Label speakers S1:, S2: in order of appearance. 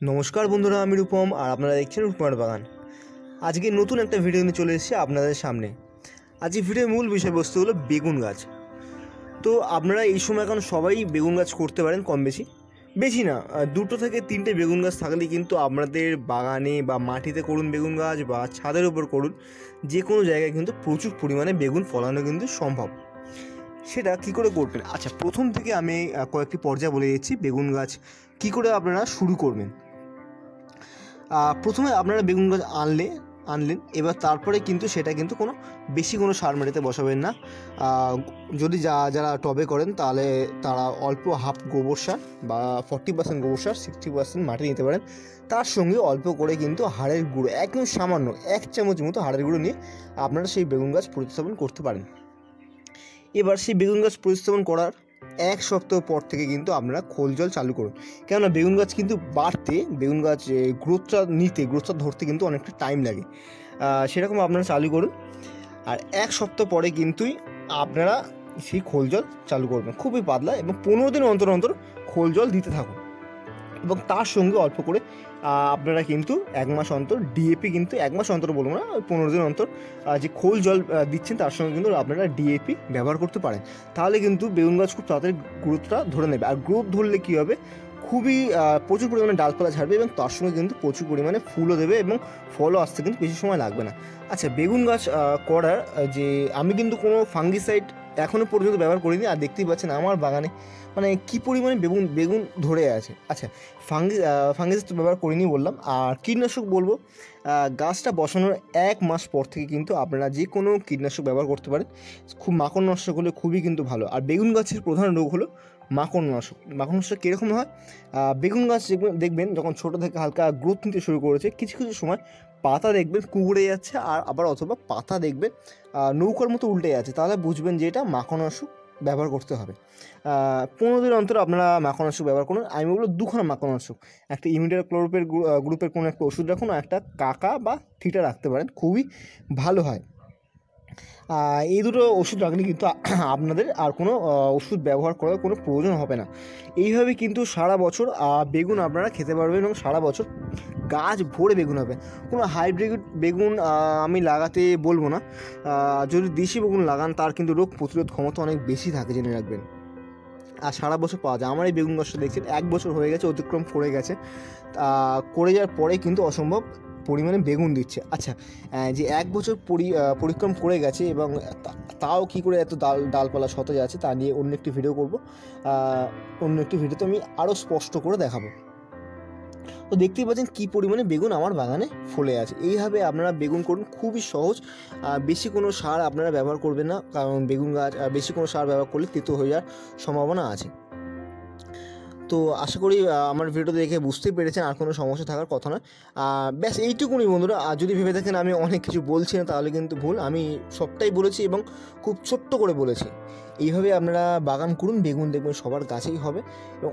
S1: নমস্কার বন্ধুরা, আমি রূপম আর আপনারা দেখছেন রূপমার বাগান। আজকে নতুন একটা ভিডিও নিয়ে চলে এসেছি আপনাদের সামনে। আজকে ভিডিওর মূল বিষয়বস্তু হলো বেগুন গাছ। তো আপনারা এই সময় এখন সবাই বেগুন গাছ করতে পারেন কম বেশি। বেশি না দুটো থেকে তিনটে বেগুন গাছ থাকলে কিন্তু আপনাদের বাগানে বা মাটিতে করুন বেগুন গাছ বা ছাদের উপর করুন যে কোনো জায়গায় কিন্তু প্রচুর পরিমাণে বেগুন ফলানো কিন্তু সম্ভব। সেটা কী করে করবেন? আচ্ছা প্রথম থেকে আমি কয়েকটি পর্যায়ে বলে দিচ্ছি বেগুন গাছ কী করে আপনারা শুরু করবেন। প্রথমে আপনারা বেগুন গাছ আনলে, আনলেন। এবার তারপরে কিন্তু সেটা কিন্তু কোনো, বেশি কোনো সার মাটিতে বসাবেন না। যদি যা, যারা টবে করেন তাহলে তারা অল্প হাফ গোবর সার বা ফর্টি পার্সেন্ট গোবর সার সিক্সটি পার্সেন্ট মাটি নিতে পারেন। তার সঙ্গে অল্প করে কিন্তু হাড়ের গুঁড়ো, একদম সামান্য এক চামচ মতো হাড়ের গুঁড়ো নিয়ে আপনারা সেই বেগুন গাছ প্রতিস্থাপন করতে পারেন। এবার সেই বেগুন গাছ প্রতিস্থাপন করার এক সপ্তাহ পর থেকে কিন্তু আপনারা খোল জল চালু করুন কেননা বেগুন গাছ কিন্তু বাড়তে, বেগুন গাছ গ্রোথটা নিতে গ্রোথটা ধরতে কিন্তু অনেকটা টাইম লাগে। সেরকম আপনারা চালু করুন। আর এক সপ্তাহ পরে কিন্তুই আপনারা সেই খোল জল চালু করবেন। খুবই পাতলা এবং পনেরো দিন অন্তর অন্তর খোল জল দিতে থাকুন। এবং তার সঙ্গে অল্প করে আপনারা কিন্তু এক মাস অন্তর ডিএপি কিন্তু এক মাস অন্তর বলব না পনেরো দিন অন্তর যে খোল জল দিচ্ছেন তার সঙ্গে কিন্তু আপনারা ডিএপি ব্যবহার করতে পারেন। তাহলে কিন্তু বেগুন গাছ খুব তাড়াতাড়ি গ্রোথটা ধরে নেবে। আর গ্রোথ ধরলে কী হবে? খুবই প্রচুর পরিমাণে ডালপালা ছাড়বে এবং তার সঙ্গে কিন্তু প্রচুর পরিমাণে ফুলও দেবে এবং ফলও আসতে কিন্তু বেশি সময় লাগবে না। আচ্ছা বেগুন গাছ করার যে, আমি কিন্তু কোনো ফাঙ্গিসাইড এখনও পর্যন্ত ব্যবহার করিনি, আর দেখতেই পাচ্ছেন আমার বাগানে মানে কী পরিমাণে বেগুন বেগুন ধরে আছে। আচ্ছা ফাঙ্গি ফাঙ্গিস তো ব্যবহার করিনি বললাম, আর কীটনাশক বলব গাছটা বসানোর এক মাস পর থেকে কিন্তু আপনারা যে কোনো কীটনাশক ব্যবহার করতে পারেন, খুব মাকড় নষ্ট হলে খুবই কিন্তু ভালো। আর বেগুন গাছের প্রধান রোগ হলো মাকড় নষ্ট মাকড় নষ্ট কীরকম হয়? বেগুন গাছ দেখবেন যখন ছোটো থেকে হালকা গ্রোথ নিতে শুরু করেছে, কিছু কিছু সময় পাতা দেখবেন কুঁকড়ে যাচ্ছে আর আবার অথবা পাতা দেখবেন নৌকার মতো উল্টে যাচ্ছে। তাহলে বুঝবেন যে এটা মাখন মাকড়নাশক ব্যবহার করতে হবে। পনেরো দিন অন্তর আপনারা মাখন মাকড়নাশক ব্যবহার করুন। আমি বলব দুখানা মাকড়নাশক একটা ইমিডিয়ার ক্লোরোপের গ্রুপের কোনো একটা ওষুধ রাখুন একটা কাকা বা থিটা রাখতে পারেন। খুবই ভালো হয়। এই দুটো ওষুধ রাখলে কিন্তু আপনাদের আর কোনো ওষুধ ব্যবহার করার কোনো প্রয়োজন হবে না। এইভাবে কিন্তু সারা বছর বেগুন আপনারা খেতে পারবেন এবং সারা বছর গাছ ভরে বেগুন হবে। কোনো হাইব্রিড বেগুন আমি লাগাতে বলব না। যদি দেশি বেগুন লাগান, তার কিন্তু রোগ প্রতিরোধ ক্ষমতা অনেক বেশি থাকে জেনে রাখবেন। আর সারা বছর পাওয়া যায়। আমার এই বেগুন গাছটা দেখছেন, এক বছর হয়ে গেছে, অতিক্রম করে গেছে। করে যাওয়ার পরে কিন্তু অসম্ভব। পরিমাণে বেগুন দিচ্ছে। আচ্ছা যে এক বছর পরি পরিক্রম করে গেছে এবং তাও কি করে এত ডাল, ডালপালা সতেজ আছে তা নিয়ে অন্য একটি ভিডিও করব। অন্য একটি ভিডিওতে আমি আরও স্পষ্ট করে দেখাবো। তো দেখতেই পাচ্ছেন কী পরিমাণে বেগুন আমার বাগানে ফলে আছে। এইভাবে আপনারা বেগুন করুন, খুবই সহজ। বেশি কোনো সার আপনারা ব্যবহার করবেন না, কারণ বেগুন গাছ বেশি কোনো সার ব্যবহার করলে তেতো হয়ে যাওয়ার সম্ভাবনা আছে। তো আশা করি আমার ভিডিও দেখে বুঝতেই পেরেছেন, আর কোনো সমস্যা থাকার কথা নয়। ব্যাস, এইটুকুনি বন্ধুরা। আর যদি ভেবে থাকেন আমি অনেক কিছু বলছি না, তাহলে কিন্তু ভুল। আমি সবটাই বলেছি এবং খুব ছোট্ট করে বলেছি। এইভাবে আপনারা বাগান করুন, বেগুন দেখবেন সবার গাছেই হবে। এবং